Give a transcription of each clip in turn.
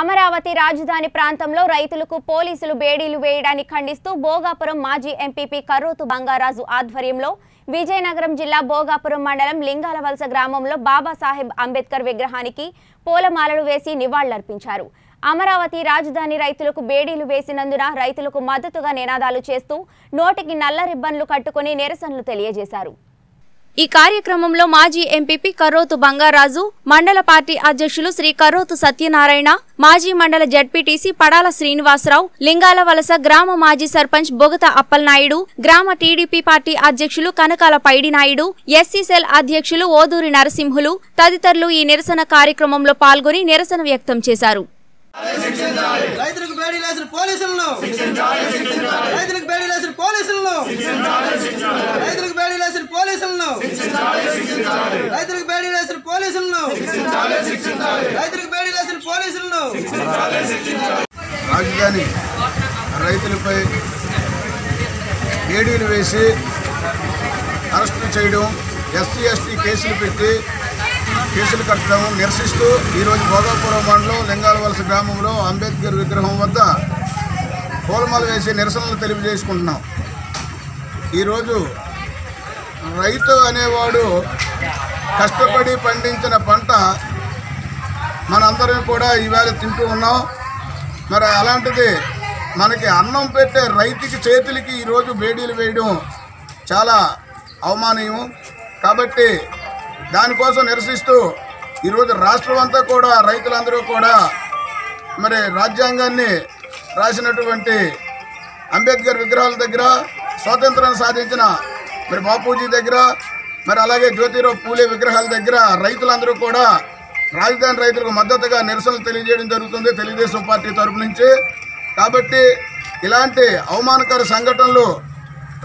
అమరావతి రాజధాని ప్రాంతంలో రైతులకు పోలీసులు బేడీలు వేయడాన్ని ఖండిస్తూ భోగాపురం మాజీ ఎంపీపీ కర్రోతు బంగారాజు ఆధ్వర్యంలో విజయనగరం జిల్లా భోగాపురం మండలం లింగాలవలస గ్రామంలో బాబాసాహెబ్ అంబేద్కర్ విగ్రహానికి పూలమాలలు వేసి నివాళులర్పించారు. అమరావతి రాజధాని రైతులకు బేడీలు వేసినందున రైతులకు మద్దతుగా నినాదాలు చేస్తూ నోటికి నల్ల రిబ్బన్లు కట్టుకుని నిరసనలు తెలియజేశారు. ఈ కార్యక్రమంలో మాజీ ఎంపీపీ కర్రోతు బంగారాజు మండల పార్టీ అధ్యక్షులు శ్రీ కర్రోతు సత్యనారాయణ మాజీ మండల జడ్పీటీసీ పడాల శ్రీనివాసరావు లింగాల వలస గ్రామ మాజీ సర్పంచ్ బొగత అప్పలనాయుడు గ్రామ టీడీపీ పార్టీ అధ్యక్షులు కనకాల పైడినాయుడు ఎస్సీ సెల్ అధ్యక్షులు ఓదూరి నరసింహులు తదితరులు ఈ నిరసన కార్యక్రమంలో పాల్గొని నిరసన వ్యక్తం చేశారు. రాజధాని రైతులపై ఏడీలు వేసి అరెస్టు చేయడం ఎస్సీ ఎస్టీ కేసులు పెట్టి కేసులు కట్టడం నిరసిస్తూ ఈరోజు భోగాపురం మండలం లింగాలవలస గ్రామంలో అంబేద్కర్ విగ్రహం వద్ద పూలమాలు వేసి నిరసనలు తెలియజేసుకుంటున్నాం. ఈరోజు రైతు అనేవాడు కష్టపడి పండించిన పంట మనందరం కూడా ఈవేళ తింటూ ఉన్నాం. మరి అలాంటిది మనకి అన్నం పెట్టే రైతుకి చేతులకి ఈరోజు బేడీలు వేయడం చాలా అవమానీయం. కాబట్టి దానికోసం నిరసిస్తూ ఈరోజు రాష్ట్రం అంతా కూడా రైతులందరూ కూడా మరి రాజ్యాంగాన్ని రాసినటువంటి అంబేద్కర్ విగ్రహాల దగ్గర స్వాతంత్రం సాధించిన మరి బాపూజీ దగ్గర మరి అలాగే జ్యోతిరావు పూలే విగ్రహాల దగ్గర రైతులందరూ కూడా రాజధాని రైతులకు మద్దతుగా నిరసనలు తెలియజేయడం జరుగుతుంది తెలుగుదేశం పార్టీ తరపు నుంచి. కాబట్టి ఇలాంటి అవమానకర సంఘటనలు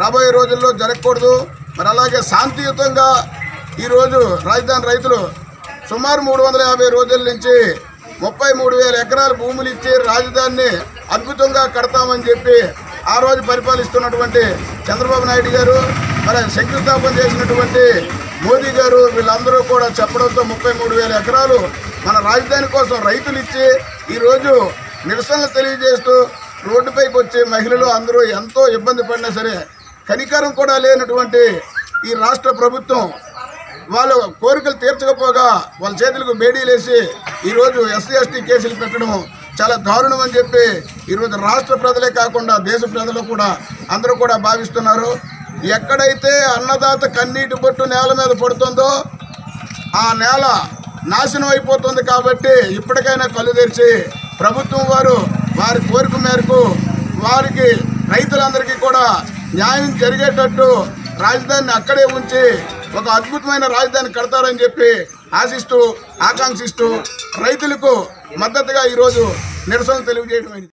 రాబోయే రోజుల్లో జరగకూడదు. మరి అలాగే శాంతియుతంగా ఈరోజు రాజధాని రైతులు సుమారు మూడు వందల యాభై రోజుల నుంచి ముప్పై మూడు వేల ఎకరాల భూములు ఇచ్చి రాజధానిని అద్భుతంగా కడతామని చెప్పి ఆ రోజు పరిపాలిస్తున్నటువంటి చంద్రబాబు నాయుడు గారు మరి శంకుస్థాపన చేసినటువంటి మోదీ గారు వీళ్ళందరూ కూడా చెప్పడంతో ముప్పై మూడు వేల ఎకరాలు మన రాజధాని కోసం రైతులు ఇచ్చి ఈరోజు నిరసనలు తెలియజేస్తూ రోడ్డుపైకి వచ్చే మహిళలు అందరూ ఎంతో ఇబ్బంది పడినా సరే కనికరం కూడా లేనటువంటి ఈ రాష్ట్ర ప్రభుత్వం వాళ్ళు కోరికలు తీర్చకపోగా వాళ్ళ చేతులకు బేడీలేసి ఈరోజు ఎస్సీ ఎస్టీ కేసులు పెట్టడం చాలా దారుణం అని చెప్పి ఈరోజు రాష్ట్ర ప్రజలే కాకుండా దేశ ప్రజలు కూడా అందరూ కూడా భావిస్తున్నారు. ఎక్కడైతే అన్నదాత కన్నీటి బొట్టు నేల మీద పడుతుందో ఆ నేల నాశనం అయిపోతుంది కాబట్టి ఇప్పటికైనా కళ్ళు తెరిచి ప్రభుత్వం వారు వారి కోరిక మేరకు వారికి రైతులందరికీ కూడా న్యాయం జరిగేటట్టు రాజధానిని అక్కడే ఉంచి ఒక అద్భుతమైన రాజధాని కడతారని చెప్పి ఆశిస్తూ ఆకాంక్షిస్తూ రైతులకు మద్దతుగా ఈరోజు నిరసన తెలియజేయడం